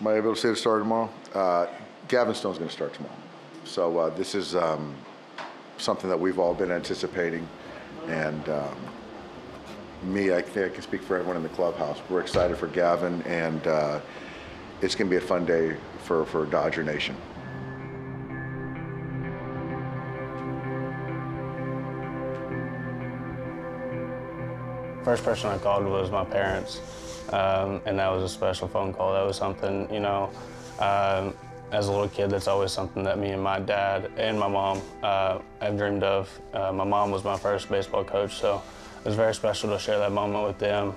Am I able to say the start tomorrow? Uh, Gavin Stone's going to start tomorrow. So uh, this is um, something that we've all been anticipating, and um, me, I think I can speak for everyone in the clubhouse. We're excited for Gavin, and uh, it's going to be a fun day for, for Dodger Nation. First person I called was my parents, um, and that was a special phone call. That was something, you know, um, as a little kid, that's always something that me and my dad and my mom uh, have dreamed of. Uh, my mom was my first baseball coach, so it was very special to share that moment with them.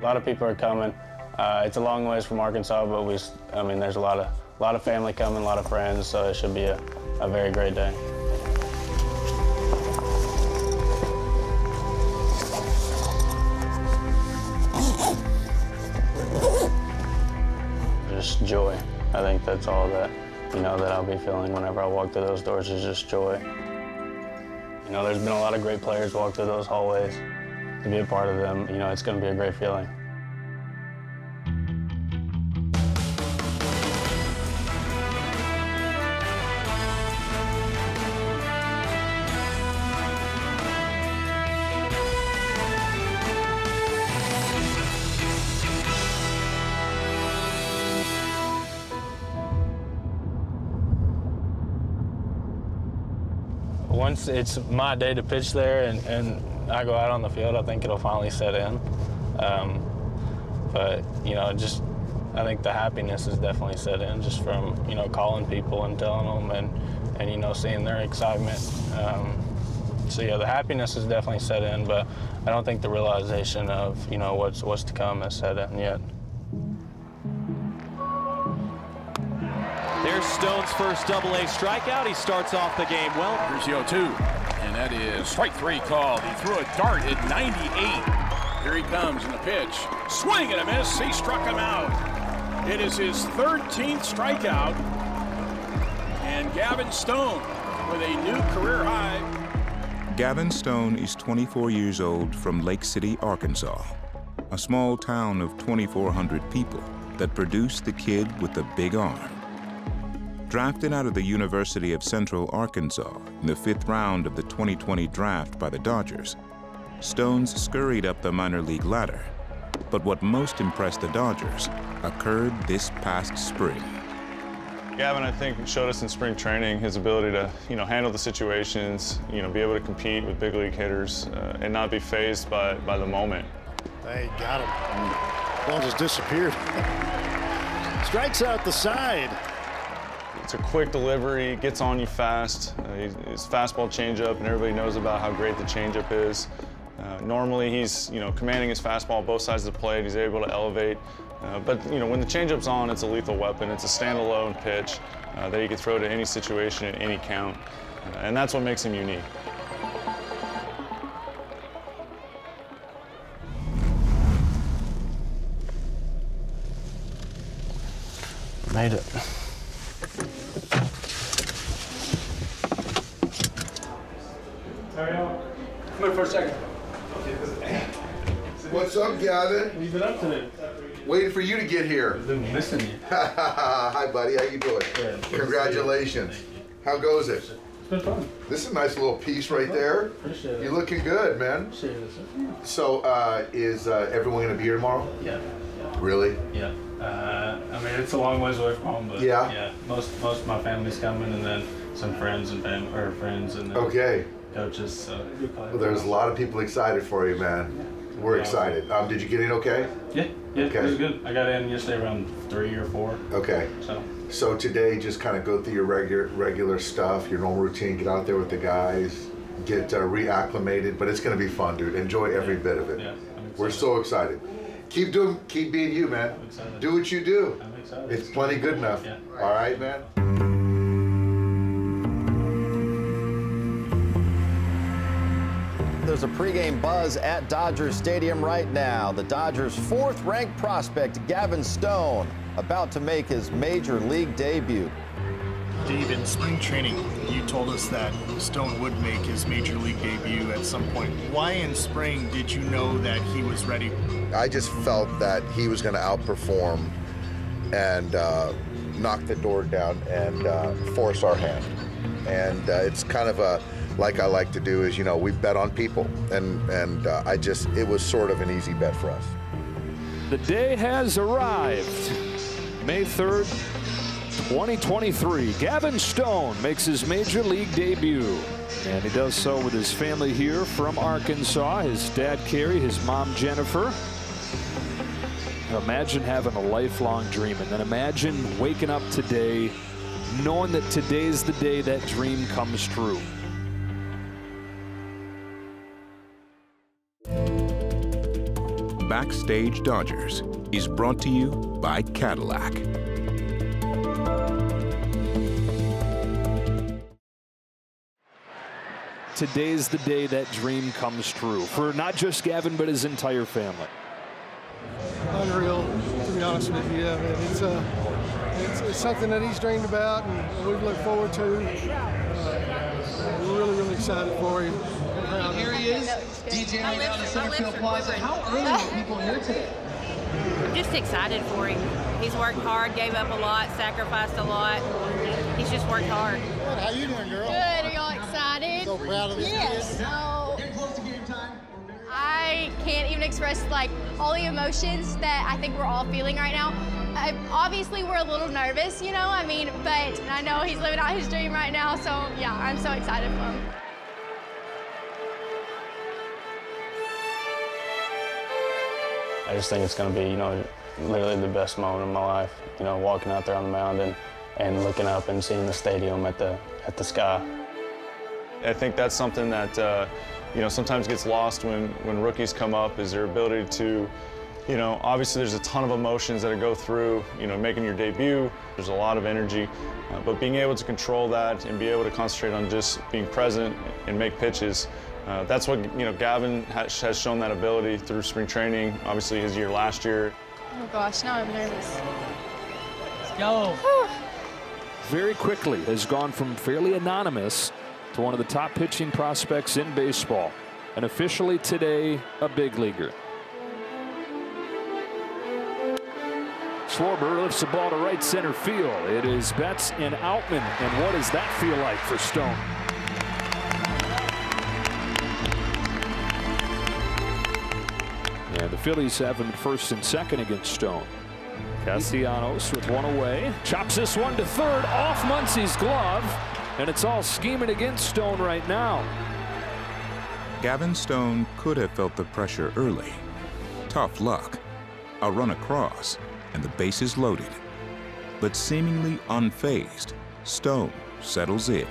A lot of people are coming. Uh, it's a long ways from Arkansas, but we, I mean, there's a lot of, a lot of family coming, a lot of friends, so it should be a, a very great day. Joy. I think that's all that, you know, that I'll be feeling whenever I walk through those doors is just joy. You know, there's been a lot of great players walk through those hallways. To be a part of them, you know, it's going to be a great feeling. Once it's my day to pitch there and, and I go out on the field, I think it'll finally set in. Um, but, you know, just I think the happiness is definitely set in just from, you know, calling people and telling them and, and you know, seeing their excitement. Um, so, yeah, the happiness is definitely set in, but I don't think the realization of, you know, what's, what's to come has set in yet. There's Stone's first double-A strikeout. He starts off the game well. Here's the 0-2, and that is strike three called. He threw a dart at 98. Here he comes in the pitch. Swing and a miss. He struck him out. It is his 13th strikeout. And Gavin Stone with a new career high. Gavin Stone is 24 years old from Lake City, Arkansas, a small town of 2,400 people that produced the kid with the big arm. Drafted out of the University of Central Arkansas in the fifth round of the 2020 draft by the Dodgers, Stones scurried up the minor league ladder. But what most impressed the Dodgers occurred this past spring. Gavin, I think, showed us in spring training his ability to, you know, handle the situations, you know, be able to compete with big league hitters uh, and not be phased by, by the moment. They got him. Ball just disappeared. Strikes out the side. It's a quick delivery, gets on you fast. Uh, his fastball changeup, and everybody knows about how great the changeup is. Uh, normally, he's you know commanding his fastball both sides of the plate. He's able to elevate, uh, but you know when the changeup's on, it's a lethal weapon. It's a standalone pitch uh, that he can throw to any situation at any count, uh, and that's what makes him unique. Made it. Come here for a second. What's up, Gavin? What you been up to? Waiting for you to get here. I've been missing you. Hi, buddy. How you doing? Good. Congratulations. How goes it? It's been fun. This is a nice little piece right there. Appreciate it. You're looking good, man. Appreciate it. So, uh, is uh, everyone gonna be here tomorrow? Yeah. Really? Yeah. Uh, I mean, it's a long ways away from home, but Yeah. yeah. Most most of my family's coming, and then some friends and fam- or friends and then Okay. Coaches. So Well, there's a lot of people excited for you, man. We're Yeah. excited. Um, did you get in okay? Yeah. Yeah. Okay. It was good. I got in yesterday around three or four. Okay. So So today, just kind of go through your regular regular stuff, your normal routine. Get out there with the guys, get uh, reacclimated. But it's gonna be fun, dude. Enjoy every bit of it. yeah, We're so excited. Keep doing, keep being you, man. I'm excited. Do what you do. I'm excited. It's plenty good enough. Yeah. All right, man. There's a pregame buzz at Dodger Stadium right now. The Dodgers' fourth-ranked prospect, Gavin Stone, about to make his major league debut. Dave, in spring training, you told us that Stone would make his major league debut at some point. Why in spring did you know that he was ready? I just felt that he was going to outperform and uh, knock the door down and uh, force our hand. And uh, it's kind of a like I like to do is you know we bet on people, and and uh, I just it was sort of an easy bet for us. The day has arrived. May 3rd, 2023. Gavin Stone makes his major league debut. And he does so with his family here from Arkansas. His dad, Kerry, his mom, Jennifer. Imagine having a lifelong dream and then imagine waking up today knowing that today's the day that dream comes true. Backstage Dodgers is brought to you by Cadillac. Today's the day that dream comes true for not just Gavin, but his entire family. Unreal, to be honest with you. I mean, it's, uh, it's, it's something that he's dreamed about and we've looked forward to. Uh, we're really, really excited for him. Here he is, DJing right down the center field plaza. How early are people here today? I'm just excited for him. He's worked hard, gave up a lot, sacrificed a lot. He's just worked hard. Good. How you doing, girl? Good. Are y'all excited? So proud of this yes. kid. So I can't even express like all the emotions that I think we're all feeling right now. I, obviously, we're a little nervous, you know. I mean, but I know he's living out his dream right now. So yeah, I'm so excited for him. I just think it's going to be, you know, literally the best moment of my life. You know, walking out there on the mound and, and looking up and seeing the stadium at the at the sky. I think that's something that uh, you know sometimes gets lost when when rookies come up is their ability to you know obviously there's a ton of emotions that go through you know making your debut there's a lot of energy uh, but being able to control that and be able to concentrate on just being present and make pitches uh, that's what you know Gavin has, has shown that ability through spring training obviously his year last year Oh gosh, now I'm nervous. Let's go. Very quickly has gone from fairly anonymous to one of the top pitching prospects in baseball. And officially today, a big leaguer. Schwarber lifts the ball to right center field. It is Betts and Outman. And what does that feel like for Stone? Phillies have him first and second against Stone. Castellanos with one away. Chops this one to third off Muncy's glove. And it's all scheming against Stone right now. Gavin Stone could have felt the pressure early. Tough luck. A run across, and the bases loaded. But seemingly unfazed, Stone settles in.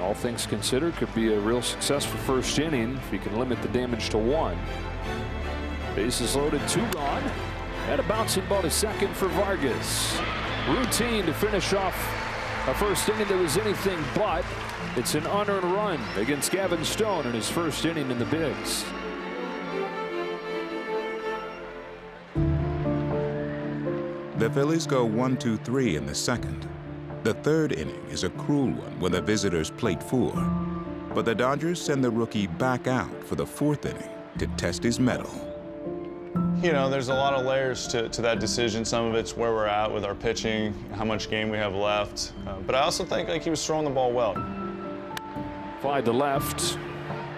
All things considered, could be a real successful first inning if he can limit the damage to one. Bases loaded, two gone. And a bouncing ball to second for Vargas. Routine to finish off a first inning that was anything but. It's an unearned run against Gavin Stone in his first inning in the Bigs. The Phillies go 1 2 3 in the second. The third inning is a cruel one when the visitors plate four. But the Dodgers send the rookie back out for the fourth inning to test his mettle. You know, there's a lot of layers to, to that decision. Some of it's where we're at with our pitching, how much game we have left. Uh, but I also think like he was throwing the ball well. Fly to left.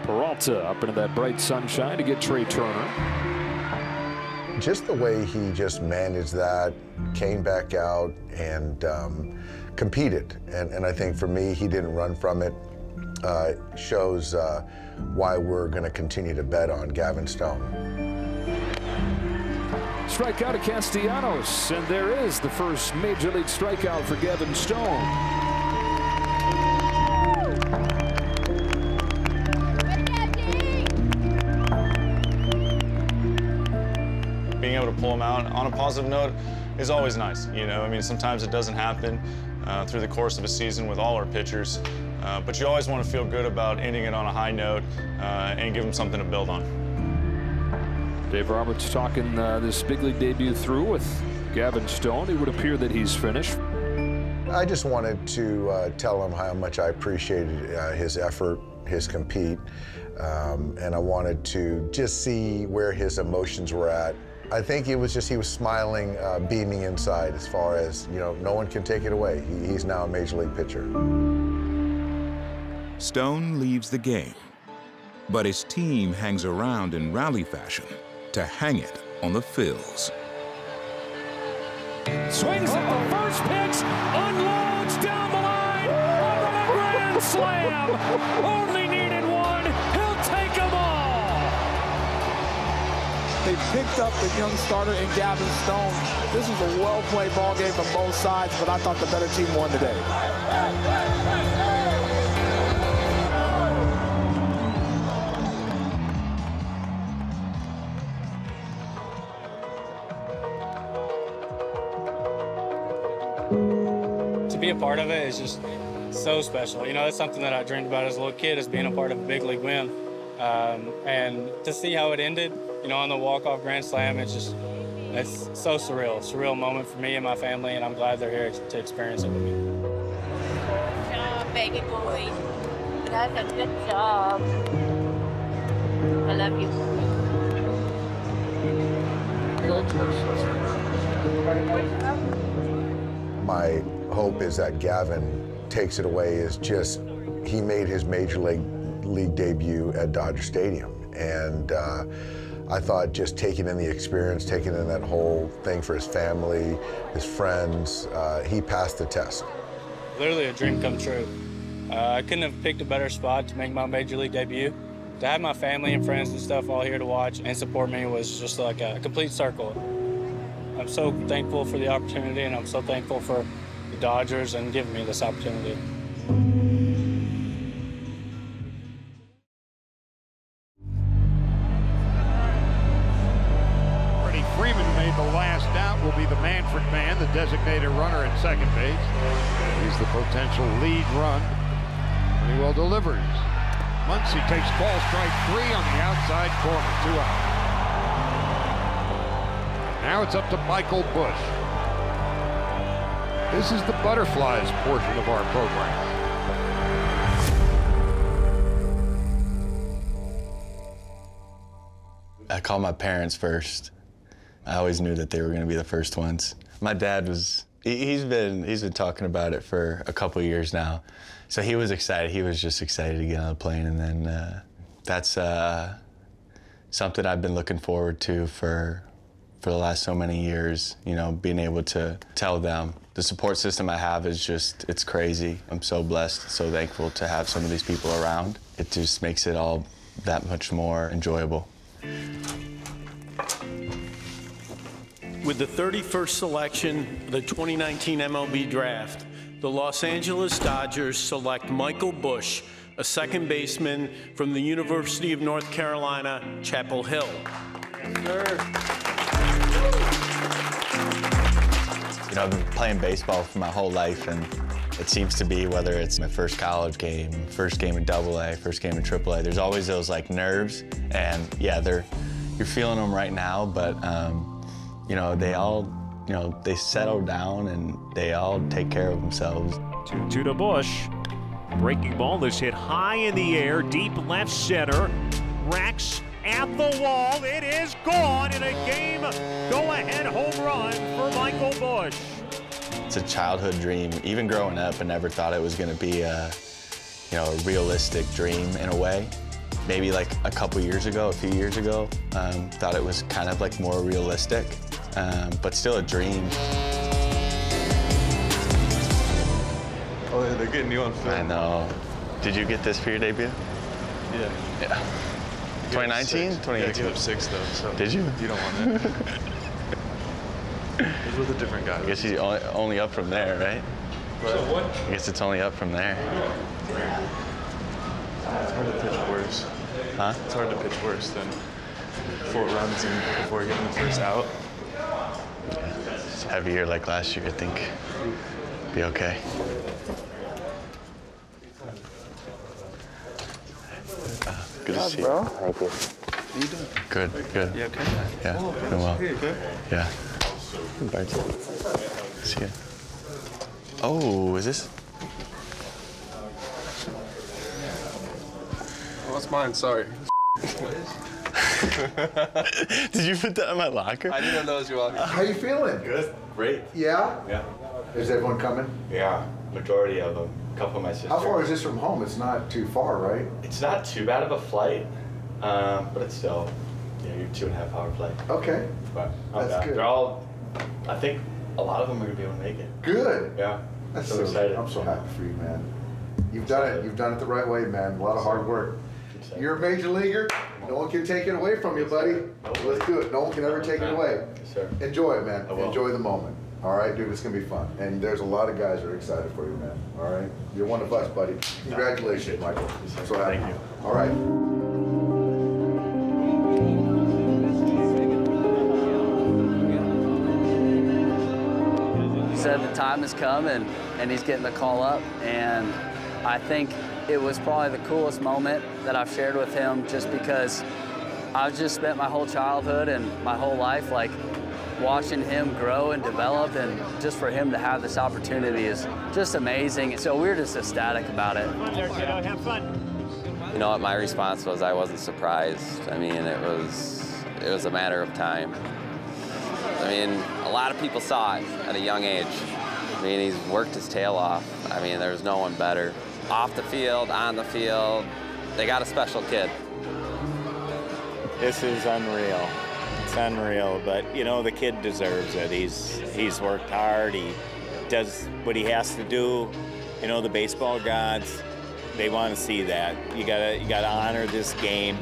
Peralta up into that bright sunshine to get Trea Turner. Just the way he just managed that, came back out and um, competed. And, and I think for me, he didn't run from it. Uh, shows uh, why we're going to continue to bet on Gavin Stone. Strikeout of Castellanos, and there is the first major league strikeout for Gavin Stone. Being able to pull them out on a positive note is always nice. You know, I mean, sometimes it doesn't happen uh, through the course of a season with all our pitchers, uh, but you always want to feel good about ending it on a high note uh, and give them something to build on. Dave Roberts talking uh, this big league debut through with Gavin Stone. It would appear that he's finished. I just wanted to uh, tell him how much I appreciated uh, his effort, his compete, um, and I wanted to just see where his emotions were at I think it was just he was smiling, uh, beaming inside as far as, you know, no one can take it away. He, he's now a major league pitcher. Stone leaves the game, but his team hangs around in rally fashion to hang it on the Phils. Swings at the first pitch, unloads down the line, over the grand slam. Only needed one. He'll take them all. They picked up the young starter in Gavin Stone. This was a well-played ball game from both sides, but I thought the better team won today. Be a part of it is just so special. You know, that's something that I dreamed about as a little kid, is being a part of a big league win. Um, and to see how it ended, you know, on the walk-off grand slam, it's just, it's so surreal. Surreal moment for me and my family, and I'm glad they're here to experience it with me. Good job, baby boy. That's a good job. I love you. My hope is that Gavin takes it away is just he made his major league league debut at Dodger Stadium, and uh, I thought just taking in the experience, taking in that whole thing for his family, his friends, uh, he passed the test. Literally a dream come true. Uh, I couldn't have picked a better spot to make my major league debut. To have my family and friends and stuff all here to watch and support me was just like a complete circle. I'm so thankful for the opportunity, and I'm so thankful for the Dodgers and giving me this opportunity. Freddie Freeman made the last out, will be the Manfred man, the designated runner at second base. He's the potential lead run he well delivers. Muncy takes ball strike three on the outside corner, two out. Now it's up to Michael Busch. This is the butterflies portion of our program. I called my parents first. I always knew that they were going to be the first ones. My dad was he- he's been he's been talking about it for a couple years now. So he was excited. He was just excited to get on the plane and then uh, that's uh, something I've been looking forward to for for the last so many years, you know, being able to tell them the support system I have is just it's crazy. I'm so blessed, so thankful to have some of these people around. It just makes it all that much more enjoyable. With the 31st selection of the 2019 MLB Draft, the Los Angeles Dodgers select Michael Busch, a second baseman from the University of North Carolina, Chapel Hill. You know, I've been playing baseball for my whole life, and it seems to be whether it's my first college game, first game in Double A, first game in Triple A. There's always those like nerves, and yeah, they're you're feeling them right now, but um, you know they all you know they settle down and they all take care of themselves. 2 2 to Busch. Breaking ball is hit high in the air, deep left center. Racks at the wall. It is gone in a game go ahead home run for Michael Busch. It's a childhood dream. Even growing up, I never thought it was going to be a, you know, a realistic dream in a way. Maybe like a couple years ago, a few years ago, um, thought it was kind of like more realistic, um, but still a dream. Oh, they're getting you on film. I know. Did you get this for your debut? Yeah. Yeah. 2019? Yeah, 2018? I six though. So Did you? You don't want that. it was with a different guy. I guess he's only, only up from there, right? So what? I guess it's only up from there. It's hard to pitch worse. Huh? It's hard to pitch worse than four runs and before getting the first out. Just have a year like last year, I think. Be okay. Good to see you. bro. Thank you. How you doing? Good, good. You okay? Yeah, Oh, doing well. you good? Yeah. Bye. See ya. Oh, is this? Oh, that's mine. Sorry. Did you put that in my locker? I didn't know it was your locker. How you feeling? Good. Great. Yeah? Yeah. Is everyone coming? Yeah. Majority of them. A couple of my sisters. How far is this from home? It's not too far, right? It's not too bad of a flight, um, but it's still, you know, your two and a half hour flight. Okay. But That's bad. good. They're all, I think a lot of them are gonna be able to make it. Good. Yeah. That's so so excited. I'm so happy for you, man. You've done it. You've done it the right way, man. A lot of hard work. You're a major leaguer. No one can take it away from you, buddy. Let's do it. No one can ever take it away. Enjoy it, man. Enjoy the moment. All right, dude. It's gonna be fun. And there's a lot of guys that are excited for you, man. All right. You're one of us, buddy. Congratulations, Michael. I'm so happy. Thank you. All right. He said the time has come and, and he's getting the call up. And I think it was probably the coolest moment that I've shared with him just because I've just spent my whole childhood and my whole life like watching him grow and develop and just for him to have this opportunity is just amazing. So we're just ecstatic about it. Have fun. You know what my response was? I wasn't surprised. I mean, it was it was a matter of time. I mean, a lot of people saw it at a young age. I mean, he's worked his tail off. I mean, there's no one better. Off the field, on the field, they got a special kid. This is unreal. It's unreal, but you know the kid deserves it. He's he's worked hard. He does what he has to do. You know the baseball gods, they want to see that. You gotta you gotta honor this game.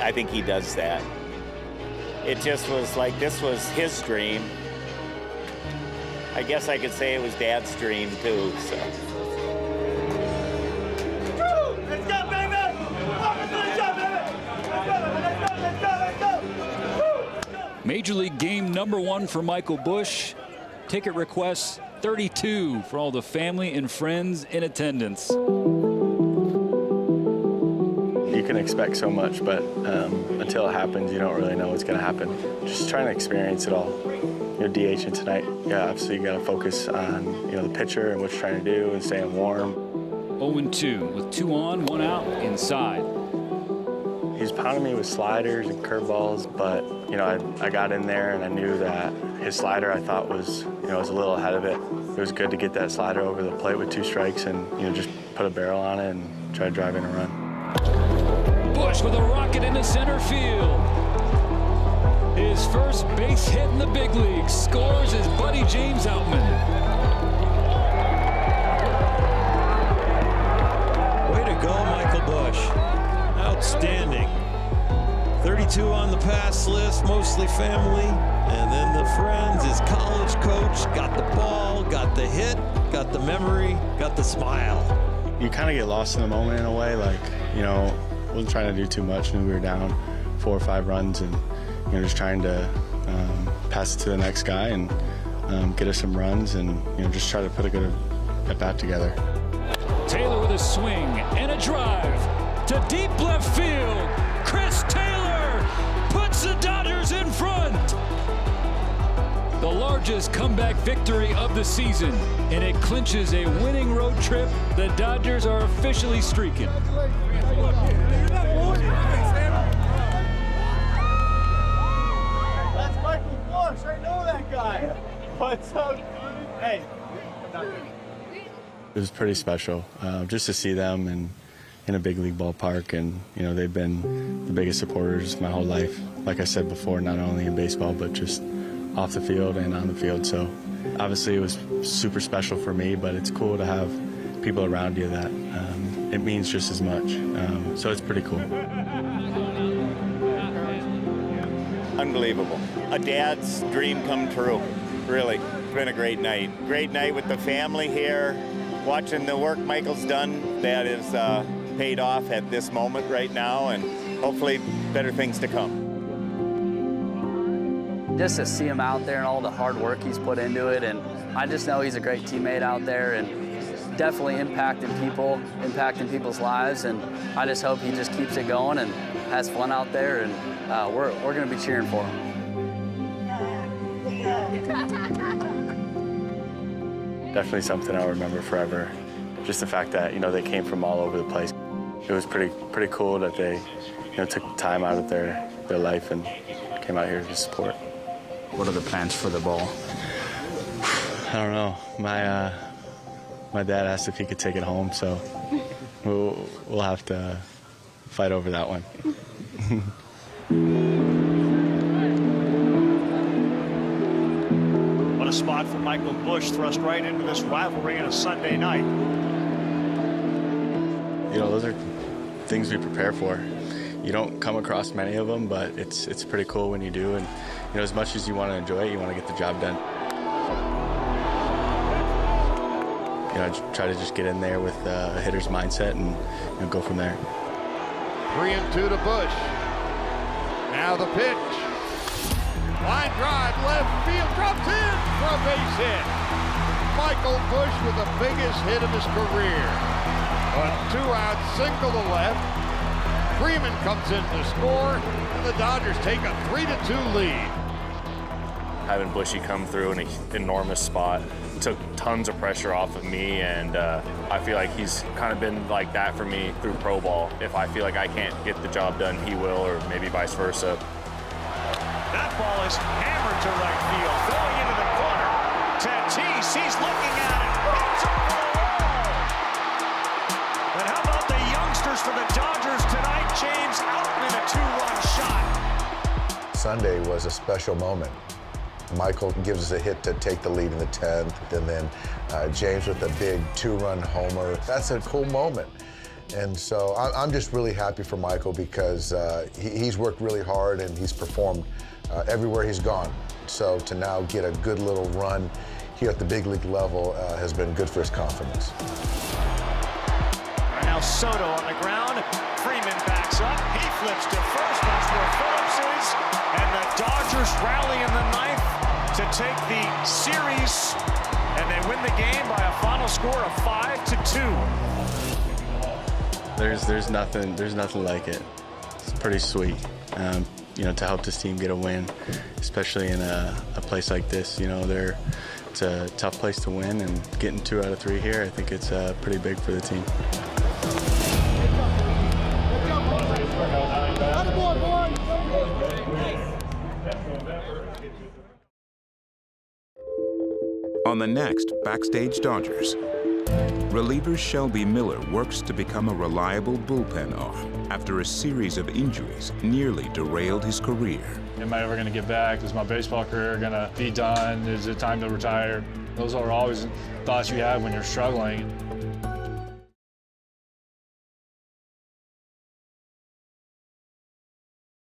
I think he does that. It just was like this was his dream. I guess I could say it was Dad's dream too. So. Major League game number one for Michael Busch. Ticket requests 32 for all the family and friends in attendance. You can expect so much, but um, until it happens, you don't really know what's going to happen. Just trying to experience it all. You know, DH DHing tonight. Yeah, obviously you got to focus on you know the pitcher and what you're trying to do and staying warm. 0-2 with two on, one out, inside. He's pounding me with sliders and curveballs, but you know I, I got in there and I knew that his slider I thought was you know was a little ahead of it. It was good to get that slider over the plate with two strikes and you know just put a barrel on it and try to drive in a run. Busch with a rocket into center field. His first base hit in the big leagues. Scores his buddy James Outman. Way to go, Michael Busch. Outstanding. 32 on the pass list, mostly family. And then the friends, his college coach, got the ball, got the hit, got the memory, got the smile. You kind of get lost in the moment in a way, like you know, wasn't trying to do too much. Knew we were down four or five runs, and you know, just trying to um, pass it to the next guy and um, get us some runs, and you know, just try to put a good at bat together. Taylor with a swing and a drive to deep left field. Chris Taylor puts the Dodgers in front. The largest comeback victory of the season, and it clinches a winning road trip. The Dodgers are officially streaking. That's Michael Busch. I know that guy. What's up? Hey. It was pretty special uh, just to see them and in a big league ballpark, and you know they've been the biggest supporters my whole life. Like I said before, not only in baseball but just off the field and on the field. So obviously it was super special for me, but it's cool to have people around you that um, it means just as much. Um, so it's pretty cool. Unbelievable. A dad's dream come true. Really. It's been a great night. Great night with the family here. Watching the work Michael's done that is uh, paid off at this moment right now, and hopefully better things to come. Just to see him out there and all the hard work he's put into it, and I just know he's a great teammate out there and definitely impacting people, impacting people's lives, and I just hope he just keeps it going and has fun out there, and uh, we're, we're going to be cheering for him. Definitely something I'll remember forever. Just the fact that you know they came from all over the place. It was pretty pretty cool that they you know took time out of their their life and came out here to support. What are the plans for the ball? I don't know. My uh, my dad asked if he could take it home, so we'll we'll have to fight over that one. What a spot for Michael Busch, thrust right into this rivalry on a Sunday night. you know, those are things we prepare for. You don't come across many of them, but it's it's pretty cool when you do. And you know, as much as you want to enjoy it, you want to get the job done. You know, j- try to just get in there with uh, a hitter's mindset and you know, go from there. Three and two to Busch. Now the pitch. Line drive, left field, dropped in for a base hit. Michael Busch with the biggest hit of his career. A two-out single to left. Freeman comes in to score, and the Dodgers take a three to two lead. having Buschy come through in an enormous spot took tons of pressure off of me, and uh, I feel like he's kind of been like that for me through pro ball. If I feel like I can't get the job done, he will, or maybe vice versa. That ball is hammered to right field, going into the corner. Tatis, he's looking at it. For the Dodgers tonight? James Outman, a two-run shot. Sunday was a special moment. Michael gives us a hit to take the lead in the 10th, and then uh, James with a big two-run homer. That's a cool moment. And so I'm just really happy for Michael because uh, he's worked really hard and he's performed uh, everywhere he's gone. So to now get a good little run here at the big league level uh, has been good for his confidence. Now Soto on the ground. Freeman backs up. He flips to first. That's where Phillips is. And the Dodgers rally in the ninth to take the series. And they win the game by a final score of five to two. There's there's nothing there's nothing like it. It's pretty sweet. Um, you know, to help this team get a win, especially in a, a place like this. You know, they're it's a tough place to win, and getting two out of three here, I think it's uh, pretty big for the team. The next Backstage Dodgers, reliever Shelby Miller works to become a reliable bullpen arm after a series of injuries nearly derailed his career. Am I ever going to get back? Is my baseball career going to be done? Is it time to retire? Those are always thoughts you have when you're struggling.